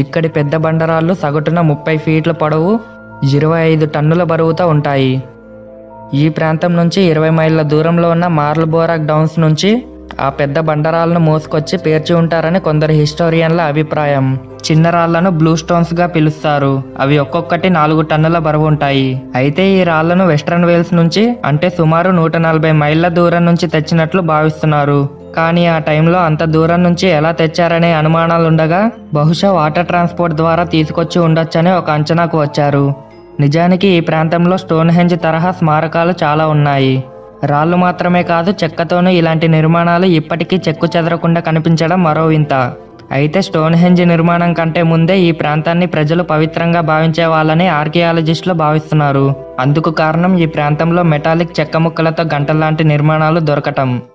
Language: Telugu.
ఇక్కడి పెద్ద బండరాళ్ళు సగటున ముప్పై ఫీట్ల పొడవు ఇరవై ఐదు టన్నుల బరువుతో ఉంటాయి. ఈ ప్రాంతం నుంచి ఇరవై మైళ్ళ దూరంలో ఉన్న మార్ల్బోరాక్ డౌన్స్ నుంచి ఆ పెద్ద బండరాలను మోసుకొచ్చి పేర్చి ఉంటారని కొందరు హిస్టోరియన్ల అభిప్రాయం. చిన్న రాళ్ళను బ్లూ స్టోన్స్గా పిలుస్తారు. అవి ఒక్కొక్కటి నాలుగు టన్నుల బరువు ఉంటాయి. అయితే ఈ రాళ్ళను వెస్ట్రన్ వేల్స్ నుంచి అంటే సుమారు నూట నలభై మైళ్ళ దూరం నుంచి తెచ్చినట్లు భావిస్తున్నారు. కానీ ఆ టైంలో అంత దూరం నుంచి ఎలా తెచ్చారనే అనుమానాలుండగా బహుశా వాటర్ ట్రాన్స్పోర్ట్ ద్వారా తీసుకొచ్చి ఉండొచ్చని ఒక అంచనాకు వచ్చారు. నిజానికి ఈ ప్రాంతంలో స్టోన్ హెంజ్ తరహా స్మారకాలు చాలా ఉన్నాయి. రాళ్ళు మాత్రమే కాదు చెక్కతోనూ ఇలాంటి నిర్మాణాలు ఇప్పటికీ చెక్కు చెదరకుండా కనిపించడం మరో వింత. అయితే స్టోన్ హెంజ్ నిర్మాణం కంటే ముందే ఈ ప్రాంతాన్ని ప్రజలు పవిత్రంగా భావించే వాళ్ళని ఆర్కియాలజిస్టులు భావిస్తున్నారు. అందుకు కారణం ఈ ప్రాంతంలో మెటాలిక్ చెక్క ముక్కలతో గంటలాంటి నిర్మాణాలు దొరకటం.